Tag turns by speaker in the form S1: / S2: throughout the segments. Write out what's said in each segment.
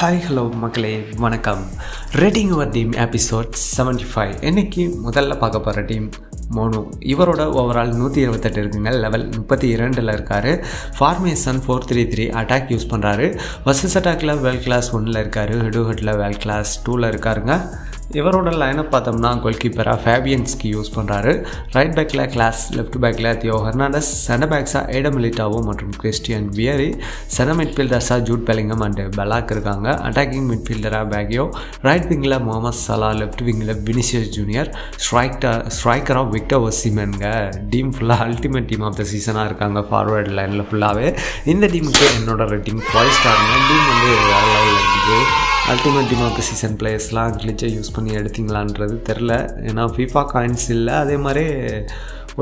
S1: Hi hello மக்களே. வணக்கம். Rating over team episode seventy five இன்னைக்கு முதல்ல பார்க்க போகிற டீம் மோனு. இவரோட ஓவரால் நூற்றி இருபத்தெட்டு இருக்குங்க. லெவல் முப்பத்தி இரண்டில் இருக்கார். Formation four three three attack use பண்ணுறாரு வசஸ் அட்டாக்கில் வேல் கிளாஸ் ஒன்னில் இருக்கார். ஹெடு ஹெட்டில் வேல் கிளாஸ் டூவில் இருக்காருங்க. இவரோட லைனை பார்த்தோம்னா கோல் கீப்பராக ஃபேபியன்ஸ்க்கு யூஸ் பண்ணுறாரு ரைட் பேக்கில் கிளாஸ் லெஃப்ட் பேக்கில் தியோ ஹெர்னாண்டஸ் சென்டர் பேக்ஸாக ஏடம் மற்றும் கிறிஸ்டியன் வியரி சென்டர் மிட்ஃபீல்டர்ஸாக ஜூட் பெலிங்கம் அண்ட் பெலாக் இருக்காங்க. அட்டாக்கிங் மிட்ஃபீல்டராக பேக்கியோ ரைட் விங்கில் முகமது சலா லெஃப்ட் விங்கில் வினிசியஸ் ஜூனியர் ஸ்ட்ரைக்கர் ஸ்ட்ரைக்கராக விக்டர் ஒசிமென்ங்க டீம் ஃபுல்லாக அல்டிமேட் டீம் ஆஃப் த சீசனாக இருக்காங்க ஃபார்வர்ட் லைனில் ஃபுல்லாகவே இந்த டீமுக்கு என்னோட ரேட்டிங் ஃபைவ் ஸ்டார்ங்க டீம் வந்து வேறு லெவலில் இருக்குது. அல்டிமேட் டிமோக்ரஸி ஆஃப் சீசன் பிளேயர்ஸ்லாம் கிளிச்சை யூஸ் பண்ணி எடுத்தீங்களான்றது தெரில ஏன்னா ஃபீஃபா காயின்ஸ் இல்லை அதே மாதிரி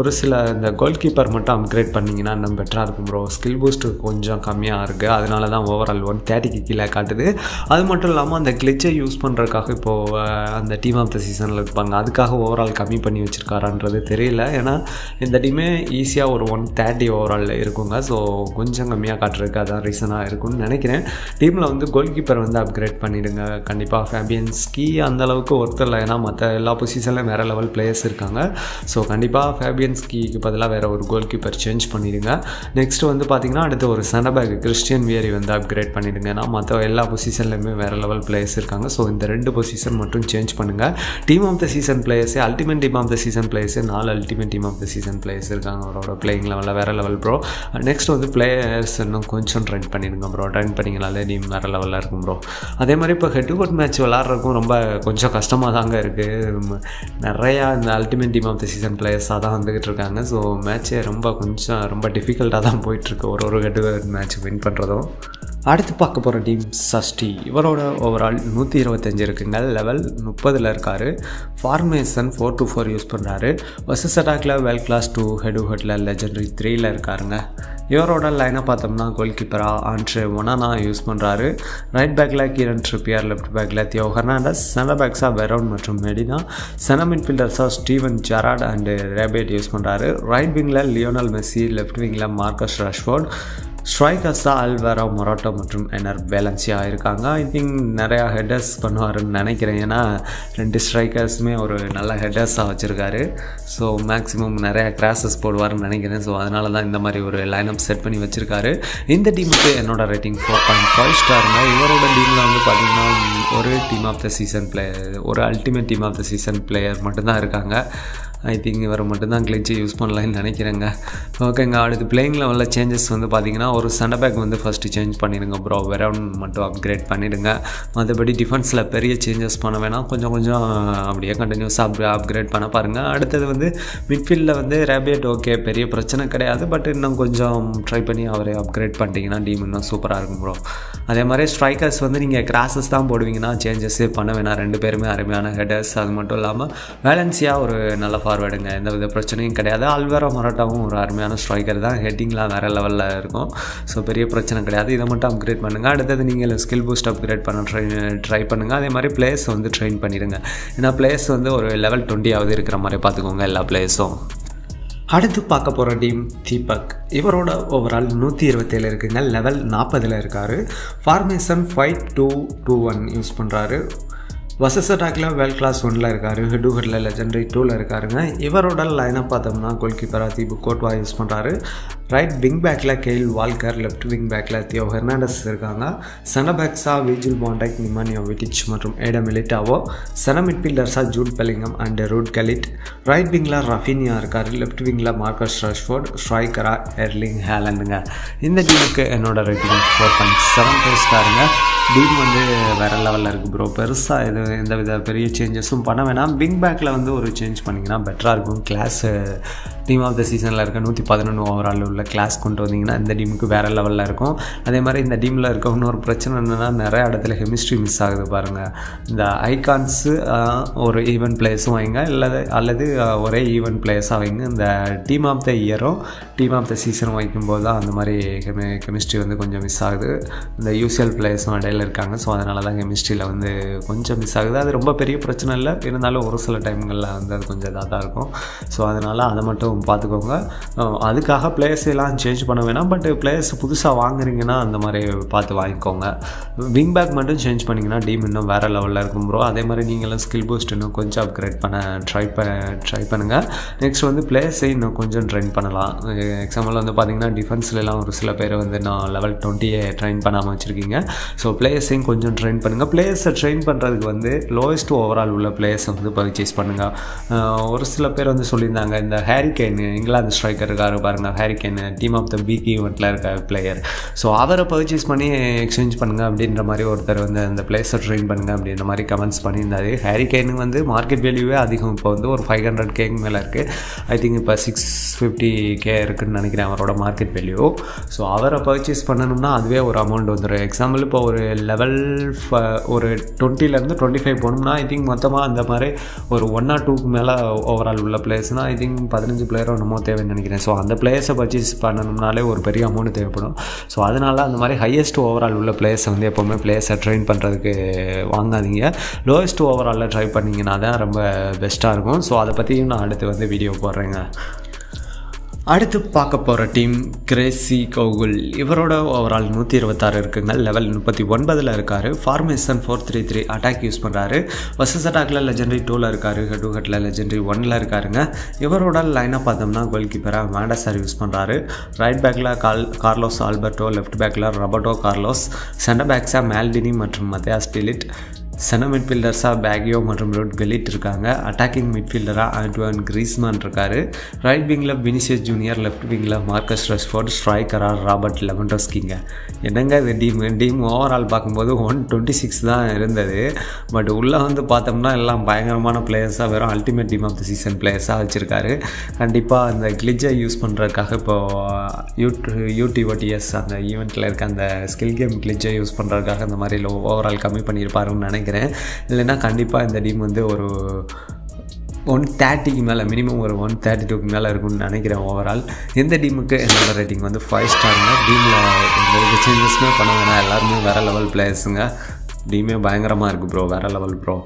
S1: ஒரு சில இந்த கோல் கீப்பர் மட்டும் அப்கிரேட் பண்ணிங்கன்னா இன்னும் பெட்டராக இருக்கும் ப்ரோ ஸ்கில் பூஸ்ட் கொஞ்சம் கம்மியாக இருக்குது அதனால தான் ஓவரால் ஒன் தேர்ட்டிக்கு கீழே காட்டுது. அது மட்டும் இல்லாமல் அந்த கிளிச்சை யூஸ் பண்ணுறதுக்காக இப்போது அந்த டீம் ஆஃப் த சீசனில் இருப்பாங்க. அதுக்காக ஓவரால் கம்மி பண்ணி வச்சுருக்காரான்றது தெரியல. ஏன்னா இந்த டீமே ஈஸியாக ஒரு ஒன் தேர்ட்டி ஓவரால் இருக்குங்க. ஸோ கொஞ்சம் கம்மியாக காட்டுறதுக்கு அதான் ரீசனாக இருக்கும்னு நினைக்கிறேன். டீமில் வந்து கோல் கீப்பர் வந்து அப்கிரேட் பண்ணிவிடுங்க கண்டிப்பாக ஃபேபியன்ஸ்கி அந்தளவுக்கு ஒருத்தர் இல்லை. ஏன்னா மற்ற எல்லா பொசிஷன்லையும் வேறு லெவல் பிளேயர்ஸ் இருக்காங்க. ஸோ கண்டிப்பாக ஃபேபியன் ஃபேபியன்ஸ்கிக்கு பதிலாக வேறு ஒரு கோல் கீப்பர் சேஞ்ச் பண்ணிடுங்க. நெக்ஸ்ட் வந்து பார்த்திங்கன்னா அடுத்து ஒரு சனபேக் கிறிஸ்டியன் வியரி வந்து அப்கிரேட் பண்ணிடுங்க. ஏன்னா மற்ற எல்லா பொசிஷன்லையுமே வேறு லெவல் பிளேயர்ஸ் இருக்காங்க. ஸோ இந்த ரெண்டு பொசிஷன் மட்டும் சேஞ்ச் பண்ணுங்கள் team of the season பிளேயர்ஸே ultimate team of the season பிளேயர்ஸே நாலு ultimate team of the season players இருக்காங்க. அவரோட பிளேயிங் லெவலில் வேறு லெவல் ப்ரோ நெக்ஸ்ட் வந்து பிளேயர்ஸ் இன்னும் கொஞ்சம் ட்ரெயின் பண்ணிடுங்க ப்ரோ ட்ரெயின் பண்ணிங்கனாலே டீம் வேறு லெவலில் இருக்கும் ப்ரோ அதே மாதிரி இப்போ ஹெட் டு ஹெட் மேட்ச் விளாட்றதுக்கும் ரொம்ப கொஞ்சம் கஷ்டமாக தாங்க இருக்குது நிறையா இந்த ultimate team of the season பிளேயர்ஸாக தான் வந்துக்கிட்டு இருக்காங்க ஸோ மேட்ச்சே ரொம்ப கொஞ்சம் ரொம்ப டிஃபிகல்ட்டாக தான் போயிட்டுருக்கு. ஒரு ஒரு ஹெட் மேட்ச் வின் பண்ணுறதும் அடுத்து பார்க்க போகிற டீம் சஷ்டி. இவரோட ஓவரால் நூற்றி இருபத்தஞ்சு இருக்குங்க. லெவல் முப்பதில் இருக்கார். Formation four two four use பண்ணுறாரு வசஸ் அட்டாக்கில் வெல் கிளாஸ் டூ ஹெடு ஹெட்டில் லெஜண்டரி த்ரீயில் இருக்காருங்க. இவரோட லைனை பார்த்தோம்னா கோல் கீப்பராக ஆண்ட்ரே ஒனானா யூஸ் பண்ணுறாரு ரைட் பேக்கில் கிரண் ட்ரிப்பியர் லெஃப்ட் பேக்கில் தியோ ஹெர்னாண்டஸ் சென்டர் பேக்ஸாக வெரவுன் மற்றும் மெடினா சென்டர் மிட்ஃபீல்டர்ஸாக ஸ்டீவன் ஜெராட் அண்டு ரேபேட் யூஸ் பண்ணுறாரு ரைட் விங்கில் லியோனல் மெஸ்ஸி லெஃப்ட் விங்கில் மார்க்கஸ் ரஷ்ஃபோர்ட் ஸ்ட்ரைக்கர்ஸாக அல்வேரா மொராட்டோ மற்றும் என்ஆர் பேலன்ஸியாக இருக்காங்க. ஐ திங்க் நிறையா ஹெட்டர்ஸ் பண்ணுவாருன்னு நினைக்கிறேன். ஏன்னா ரெண்டு ஸ்ட்ரைக்கர்ஸுமே ஒரு நல்ல ஹெட்டர்ஸாக வச்சுருக்காரு. ஸோ மேக்ஸிமம் நிறையா கிராசஸ் போடுவார்னு நினைக்கிறேன். ஸோ அதனால தான் இந்த மாதிரி ஒரு லைனப் செட் பண்ணி வச்சுருக்காரு. இந்த டீமுக்கு என்னோட ரேட்டிங் ஃபோர் பாயிண்ட் ஃபைவ் ஸ்டாருங்க இவரோட டீமில் வந்து பார்த்திங்கன்னா ஒரு team of the season player ஒரு ultimate team of the season player மட்டும்தான் இருக்காங்க. ஐ திங்க் இவரை மட்டும்தான் கிளிச்சு யூஸ் பண்ணலான்னு நினைக்கிறேங்க. ஓகேங்க அடுத்து பிளேயிங் லெவலில் சேஞ்சஸ் வந்து பார்த்தீங்கன்னா ஒரு சண்டை பேக் வந்து ஃபஸ்ட்டு சேஞ்ச் பண்ணிடுங்க ப்ரோ வெரவுன் மட்டும் அப்கிரேட் பண்ணிவிடுங்க மற்றபடி டிஃபென்ஸில் பெரிய சேஞ்சஸ் பண்ண வேணாம். கொஞ்சம் கொஞ்சம் அப்படியே கண்டினியூஸாக அப் அப்கிரேட் பண்ண பாருங்கள் அடுத்தது வந்து மிட்ஃபீல்டில் வந்து ரேபியட் ஓகே பெரிய பிரச்சனை கிடையாது. பட் இன்னும் கொஞ்சம் ட்ரை பண்ணி அவரை அப்கிரேட் பண்ணிட்டீங்கன்னா டீம் இன்னும் சூப்பராக இருக்கும் ப்ரோ அதே மாதிரி ஸ்ட்ரைக்கர்ஸ் வந்து நீங்கள் கிராஸஸ் தான் போடுவீங்கன்னா சேஞ்சஸே பண்ண வேணாம். ரெண்டு பேருமே அருமையான ஹெடர்ஸ் அது மட்டும் இல்லாமல் வேலன்சியாக ஒரு நல்ல ஃபார்வேர்டுங்க எந்த வித பிரச்சனையும் கிடையாது. அல்வேரோ மராட்டாவும் ஒரு அருமையான ஸ்ட்ரைக்கர் தான். ஹெட்டிங்லாம் வேறு லெவலில் இருக்கும். ஸோ பெரிய பிரச்சனை கிடையாது. இதை மட்டும் அப்கிரேட் பண்ணுங்கள் அடுத்தது நீங்கள் ஸ்கில் பூஸ்ட் அப்கிரேட் பண்ண ட்ரை ட்ரை பண்ணுங்கள் அதே மாதிரி பிளேஸ் வந்து ட்ரெயின் பண்ணிடுங்க. ஏன்னா பிளேஸ் வந்து ஒரு லெவல் டுவெண்ட்டியாவது இருக்கிற மாதிரி பார்த்துக்கோங்க எல்லா பிளேஸும் அடுத்து பார்க்க போகிற டீம் தீபக். இவரோட ஓவரால் நூற்றி இருபத்தேழு இருக்குங்க. லெவல் நாற்பதில் இருக்கார். Formation five two two one use பண்ணுறாரு வசஸ் அட்டாக்கில் வேல் கிளாஸ் ஒன்றில் இருக்கார் ஹெடு ஹெட்டில் லெஜண்டரி டூவில் இருக்காருங்க. இவரோட லைனாக பார்த்தோம்னா கோல் கீப்பராக தீபு கோட்வா யூஸ் பண்ணுறாரு ரைட் விங் பேக்கில் கெயில் வால்கர் லெஃப்ட் விங் பேக்கில் தியோ ஹெர்னாண்டஸ் இருக்காங்க. Centre பேக்ஸாக Virgil van Dijk Nemanja Vidic மற்றும் ஏடம் எலிட்டாவோ சென மிட்ஃபீல்டர்ஸாக Jude Bellingham and Ruud Gullit right விங்கில் Raphinha இருக்கார் லெஃப்ட் விங்கில் மார்க்கஸ் ரஷ்ஃபோர்ட் ஸ்ட்ரைக்கராக எர்லிங் ஹேலண்டுங்க இந்த டீமுக்கு என்னோட rating four point seven five ஸ்டாருங்க team வந்து வேறு லெவலில் இருக்குது ப்ரோ பெருசாக இது எந்த வித பெரிய சேஞ்சஸும் பண்ண வேணாம். விங் பேக்கில் வந்து ஒரு சேஞ்ச் பண்ணிங்கன்னா பெட்டராக இருக்கும். கிளாஸ் டீம் ஆஃப் த சீசனில் இருக்க நூற்றி பதினொன்று ஓவரால் உள்ள கிளாஸ் கொண்டு வந்தீங்கன்னா இந்த டீமுக்கு வேறு லெவலில் இருக்கும். அதே மாதிரி இந்த டீமில் இருக்க இன்னொரு பிரச்சனை என்னென்னா நிறைய இடத்துல கெமிஸ்ட்ரி மிஸ் ஆகுது பாருங்கள் இந்த ஐகான்ஸு ஒரு ஈவெண்ட் பிளேயர்ஸும் வைங்க. இல்லை அல்லது ஒரே ஈவெண்ட் பிளேயர்ஸாக வைங்க. இந்த டீம் ஆஃப் த இயரும் டீம் ஆஃப் த சீசனும் வைக்கும்போது தான் அந்த மாதிரி கெமி கெமிஸ்ட்ரி வந்து கொஞ்சம் மிஸ் ஆகுது. இந்த யூசிஎல் பிளேயர்ஸும் இடையில இருக்காங்க. ஸோ அதனால தான் கெமிஸ்ட்ரியில் வந்து கொஞ்சம் மிஸ் சேஞ்சஸ் ஆகுது அது ரொம்ப பெரிய பிரச்சனை இல்லை. இருந்தாலும் ஒரு சில டைம்களில் வந்து அது கொஞ்சம் இதாக தான் இருக்கும். ஸோ அதனால் அதை மட்டும் பார்த்துக்கோங்க அதுக்காக பிளேஸ் எல்லாம் சேஞ்ச் பண்ண வேணாம். பட் பிளேயர்ஸ் புதுசாக வாங்குறீங்கன்னா அந்த மாதிரி பார்த்து வாங்கிக்கோங்க. விங் பேக் மட்டும் சேஞ்ச் பண்ணிங்கன்னா டீம் இன்னும் வேறு லெவலில் இருக்கும் ப்ரோ அதே மாதிரி நீங்களும் ஸ்கில் பூஸ்ட் இன்னும் கொஞ்சம் அப்கிரேட் பண்ண ட்ரை ப ட்ரை பண்ணுங்கள் நெக்ஸ்ட் வந்து பிளேயர்ஸை இன்னும் கொஞ்சம் ட்ரெயின் பண்ணலாம். எக்ஸாம்பிள் வந்து பார்த்தீங்கன்னா டிஃபென்ஸ்லலாம் ஒரு சில பேர் வந்து நான் லெவல் டுவெண்ட்டியை ட்ரெயின் பண்ணாமல் வச்சுருக்கீங்க. ஸோ பிளேயர்ஸையும் கொஞ்சம் ட்ரெயின் பண்ணுங்கள் பிளேயர்ஸை ட்ரெயின் பண்ணுறதுக்கு வந்து லோயஸ்ட் ஓவரால் உள்ள பிளேயர்ஸை வந்து பர்ச்சேஸ் பண்ணுங்கள் ஒரு சில பேர் வந்து சொல்லியிருந்தாங்க இந்த ஹேரிகேனு இங்கிலாந்து ஸ்ட்ரைக்கர் இருக்காரு பாருங்கள் Harry Kane team of the big ஈவெண்ட்டில் இருக்க பிளேயர் ஸோ அவரை பர்ச்சேஸ் பண்ணி எக்ஸ்சேஞ்ச் பண்ணுங்கள் அப்படின்ற மாதிரி ஒருத்தர் வந்து அந்த பிளேயர்ஸை ட்ரெயின் பண்ணுங்கள் அப்படின்ற மாதிரி கமெண்ட்ஸ் பண்ணியிருந்தாரு. ஹேரி வந்து மார்க்கெட் வேல்யூவே அதிகம். இப்போ வந்து ஒரு ஃபைவ் ஹண்ட்ரட் கேக்கு மேலே இருக்குது ஐ திங்க் இப்போ சிக்ஸ் ஃபிஃப்டி கே இருக்குன்னு நினைக்கிறேன் அவரோட மார்க்கெட் வேல்யூ ஸோ அவரை பர்ச்சேஸ் பண்ணணும்னா அதுவே ஒரு அமௌண்ட் வந்துடும் எக்ஸாம்பிள் இப்போ ஒரு லெவல் ஒரு டுவெண்ட்டிலேருந்து டுவெண்ட்டி ஃபைவ் போனோம்னா ஐ திங்க் மொத்தமாக அந்த மாதிரி ஒரு ஒன் ஆர் டூக்கு மேலே ஓவரால் உள்ள பிளேயர்ஸ்னால் ஐ திங்க் பதினஞ்சு பிளேயரோ என்னமோ தேவைன்னு நினைக்கிறேன். ஸோ அந்த பிளேயர்ஸை பர்ச்சேஸ் பண்ணணும்னாலே ஒரு பெரிய அமௌண்ட் தேவைப்படும். ஸோ அதனால் அந்த மாதிரி ஹையஸ்ட் ஓவரால் உள்ள பிளேயர்ஸை வந்து எப்போவுமே பிளேயர்ஸை ட்ரெயின் பண்ணுறதுக்கு வாங்காதீங்க. லோவஸ்ட் ஓவராலில் ட்ரை பண்ணிங்கன்னா தான் ரொம்ப பெஸ்ட்டாக இருக்கும். ஸோ அதை பற்றியும் நான் அடுத்து வந்து வீடியோ போடுறேங்க. அடுத்து பார்க்க போகிற டீம் கிரேசி கோகுல் இவரோட ஓவரால் நூற்றி இருபத்தாறு இருக்குங்க. லெவல் முப்பத்தி ஒன்பதில் இருக்கார். Formation four three three attack use பண்ணுறாரு வசஸ் அட்டாக்ல லெஜெண்டரி டூவில் இருக்கார். ஹெட் ஹெட்டில் லெஜெண்டரி ஒனில் இருக்காருங்க. இவரோட லைனாக பார்த்தோம்னா கோல் கீப்பராக மேண்டசார் யூஸ் பண்ணுறாரு ரைட் பேக்கில் கால் கார்லோஸ் ஆல்பர்டோ லெஃப்ட் பேக்கில் ரபர்டோ கார்லோஸ் சென்டர் பேக்ஸாக மேல்டினி மற்றும் மத்தியா ஸ்டிலிட் சென மிட்ஃபீல்டர்ஸாக பேக்யோ மற்றும் ரோட் கெலிட் இருக்காங்க. அட்டாக்கிங் மிட்ஃபீல்டராக ஆண்ட்வான் கிரீஸ்மான் இருக்கார். ரைட் விங்கில் வினிசியஸ் ஜூனியர் லெஃப்ட் விங்கில் மார்க்கஸ் ரெஸ்ஃபோர்ட் ஸ்ட்ரைக்கராக ராபர்ட் லெவன்டோஸ்கிங்க என்னங்க இது டீம் டீம் ஓவரால் பார்க்கும்போது ஒன் டுவெண்ட்டி சிக்ஸ் தான் இருந்தது. பட் உள்ளே வந்து பார்த்தோம்னா எல்லாம் பயங்கரமான பிளேயர்ஸாக வெறும் ultimate team of the season பிளேயர்ஸாக வச்சுருக்காரு. கண்டிப்பாக அந்த கிளிஜை யூஸ் பண்ணுறதுக்காக இப்போது யூட் யூடிஓடிஎஸ் அந்த ஈவெண்ட்டில் இருக்க அந்த ஸ்கில் கேம் கிளிஜை யூஸ் பண்ணுறதுக்காக இந்த மாதிரி ஓவரால் கம்மி பண்ணியிருப்பாருன்னு நினைக்கிறேன். நினைக்கிறேன். இல்லைன்னா கண்டிப்பாக இந்த டீம் வந்து ஒரு ஒன் தேர்ட்டிக்கு மேலே மினிமம் ஒரு ஒன் தேர்ட்டி டூக்கு மேலே இருக்கும்னு நினைக்கிறேன் ஓவரால் எந்த டீமுக்கு என்னோட ரேட்டிங் வந்து ஃபைவ் ஸ்டாருங்க டீமில் எந்த பண்ண வேணாம். எல்லாருமே வேறு லெவல் பிளேயர்ஸுங்க டீமே பயங்கரமாக இருக்குது ப்ரோ வேறு லெவல் ப்ரோ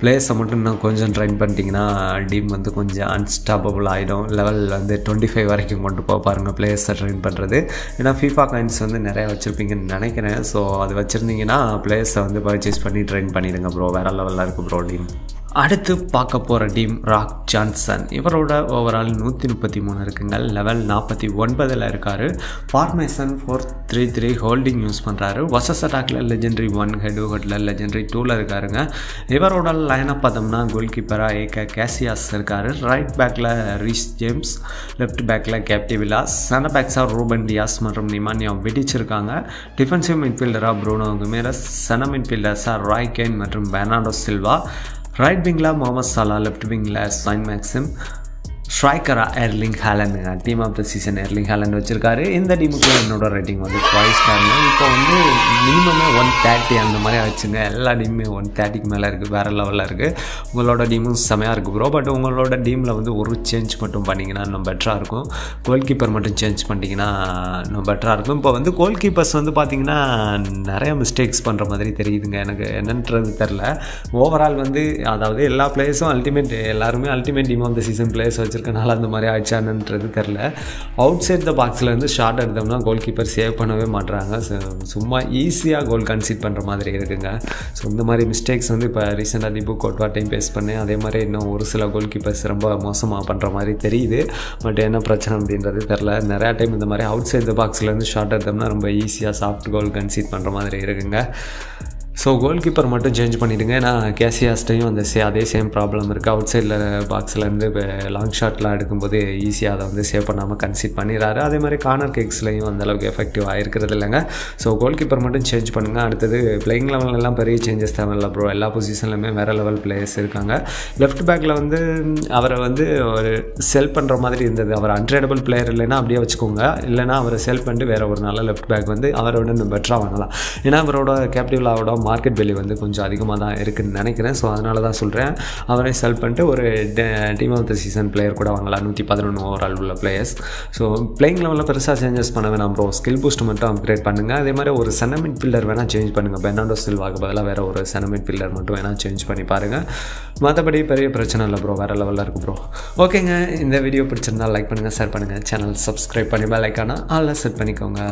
S1: பிளேயர்ஸை மட்டும் இன்னும் கொஞ்சம் ட்ரைன் பண்ணிட்டீங்கன்னா டீம் வந்து கொஞ்சம் அன்ஸ்டாப்பபிள் ஆகிடும் லெவல் வந்து டுவெண்ட்டி ஃபைவ் வரைக்கும் கொண்டு போக பாருங்கள் பிளேயர்ஸை ட்ரைன் பண்ணுறது ஏன்னா ஃபீஃபா காயின்ஸ் வந்து நிறையா வச்சுருப்பீங்கன்னு நினைக்கிறேன். ஸோ அது வச்சுருந்தீங்கன்னா பிளேயர்ஸை வந்து பர்ச்சேஸ் பண்ணி ட்ரைன் பண்ணிடுங்க ப்ரோ வேறு லெவலில் இருக்குது ப்ரோ டீம் அடுத்து பார்க்க போகிற டீம் ராக் ஜான்சன். இவரோட ஓவரால் நூற்றி முப்பத்தி மூணு இருக்குங்க லெவல் நாற்பத்தி ஒன்பதில் இருக்கார் formation four three three holding use பண்ணுறாரு வசஸ் அட்டாக்ல லெஜெண்டரி ஒன் ஹெட் ஹெட்டில் லெஜெண்டரி டூவில் இருக்காருங்க. இவரோட லைனாக பார்த்தோம்னா கோல் கீப்பராக ஏக கேசியாஸ் இருக்கார். ரைட் பேக்கில் ரீஸ் ஜேம்ஸ் லெஃப்ட் பேக்கில் கேப்டிவிலாஸ் சென்டர் பேக்ஸாக ரூபன் டியாஸ் மற்றும் நிமானியா வெடிச்சிருக்காங்க டிஃபென்சிவ் மின்ஃபீல்டராக ப்ரூனோ குமேரஸ் சென மின்ஃபீல்டர்ஸாக ராய் கெயின் மற்றும் பெர்னாண்டோ சில்வா ரைட் விங்கில் முகமது சலா லெஃப்ட் விங்கில் சைன் மேக்ஸிம் ஸ்ட்ரைக்கராக Erling ஹேலண்டுங்க team of the season Erling Haaland வச்சுருக்காரு. இந்த டீமுக்கு என்னோட ரேட்டிங் வந்து ஃபைவ் ஸ்டார்னு இப்போ வந்து மினிமமே ஒன் தேர்ட்டி அந்த மாதிரி ஆச்சுங்க. எல்லா டீமுமே ஒன் தேர்ட்டிக்கு மேலே இருக்குது வேறு லெவலில் இருக்குது உங்களோட டீமும் செமையாக இருக்குது ப்ரோ பட் உங்களோட டீமில் வந்து ஒரு சேஞ்ச் மட்டும் பண்ணிங்கன்னா இன்னும் பெட்டராக இருக்கும். கோல் கீப்பர் மட்டும் சேஞ்ச் பண்ணிட்டீங்கன்னா இன்னும் பெட்டராக இருக்கும். இப்போ வந்து கோல் கீப்பர்ஸ் வந்து பார்த்திங்கன்னா நிறைய மிஸ்டேக்ஸ் பண்ணுற மாதிரி தெரியுதுங்க. எனக்கு என்னன்றது தெரில ஓவரால் வந்து அதாவது எல்லா பிளேயர்ஸும் அல்டிமேட் எல்லாருமே ultimate team of the season players வச்சு வச்சுருக்கனால அந்த மாதிரி ஆயிடுச்சானுன்றது தெரில அவுட் சைட் த பாக்ஸில் இருந்து ஷார்ட் எடுத்தோம்னா கோல் கீப்பர் சேவ் பண்ணவே மாட்டுறாங்க சும்மா ஈஸியாக கோல் கன்சீட் பண்ணுற மாதிரி இருக்குங்க. ஸோ இந்த மாதிரி மிஸ்டேக்ஸ் வந்து இப்போ ரீசெண்டாக தீபு கோட்வாட்டையும் பேஸ் பண்ணேன் அதே மாதிரி இன்னும் ஒரு சில கோல் கீப்பர்ஸ் ரொம்ப மோசமாக பண்ணுற மாதிரி தெரியுது. பட் என்ன பிரச்சனை அப்படின்றது தெரில நிறையா டைம் இந்த மாதிரி அவுட் சைட் த பாக்ஸ்லேருந்து ஷார்ட் எடுத்தோம்னா ரொம்ப ஈஸியாக சாஃப்ட் கோல் கன்சீட் பண்ணுற மாதிரி இருக்குங்க. ஸோ கோல் கீப்பர் மட்டும் சேஞ்ச் பண்ணிவிடுங்க ஏன்னா கேசியாஸ்டையும் அந்த சே அதே சேம் ப்ராப்ளம் இருக்குது அவுட் சைடில் பாக்ஸ்லேருந்து இப்போ லாங் ஷாட்லாம் எடுக்கும்போது ஈஸியாக அதை வந்து சேவ் பண்ணாமல் கன்சிட் பண்ணிடுறாரு. அதே மாதிரி கார்னர் கேக்ஸ்லையும் அந்தளவுக்கு எஃபெக்டிவாக இருக்கிறது இல்லைங்க. ஸோ கோல் கீப்பர் மட்டும் சேஞ்ச் பண்ணுங்கள் அடுத்தது பிளேயிங் லெவலெல்லாம் பெரிய சேஞ்சஸ் தேவையில்ல ப்ரோ எல்லா பொசிஷன்லையுமே வேறு லெவல் பிளேயர்ஸ் இருக்காங்க. லெஃப்ட் பேக்கில் வந்து அவரை வந்து ஒரு செல் பண்ணுற மாதிரி இருந்தது. அவர் அன்ட்ரேடபிள் பிளேயர் இல்லைன்னா அப்படியே வச்சுக்கோங்க. இல்லைனா அவரை செல் பண்ணிட்டு வேறு ஒரு நல்ல லெஃப்ட் பேக் வந்து அவரோட இன்னும் பெட்டராக வாங்கலாம். ஏன்னா அவரோட கேப்டிவ்லாவோட மார்க்கெட் வேல்யூ வந்து கொஞ்சம் அதிகமாக தான் இருக்குதுன்னு நினைக்கிறேன். ஸோ அதனால தான் சொல்கிறேன் அவரை செல் பண்ணிட்டு ஒரு team of the season player கூட வாங்கலாம். நூற்றி பதினொன்று ஓவரால் உள்ள பிளேயர்ஸ் ஸோ பிளேயிங் லெவலில் பெருசாக சேஞ்சஸ் பண்ண வேணாம் ப்ரோ ஸ்கில் பூஸ்ட் மட்டும் அப்கிரேட் பண்ணுங்கள் அதே மாதிரி ஒரு செனமிட் பில்லர் வேணால் சேஞ்ச் பண்ணுங்கள் பெர்னாண்டோ சில்வாக்கு பதிலாக வேறு ஒரு செனமிட் பில்லர் மட்டும் வேணால் சேஞ்ச் பண்ணி பாருங்கள் மற்றபடி பெரிய பிரச்சனை இல்லை ப்ரோ வேறு லெவலில் இருக்குது ப்ரோ ஓகேங்க இந்த வீடியோ பிடிச்சிருந்தா லைக் பண்ணுங்கள் ஷேர் பண்ணுங்கள் சேனல் சப்ஸ்கிரைப் பண்ணி பெல் ஐக்கானா ஆல்லாம் செட் பண்ணிக்கோங்க.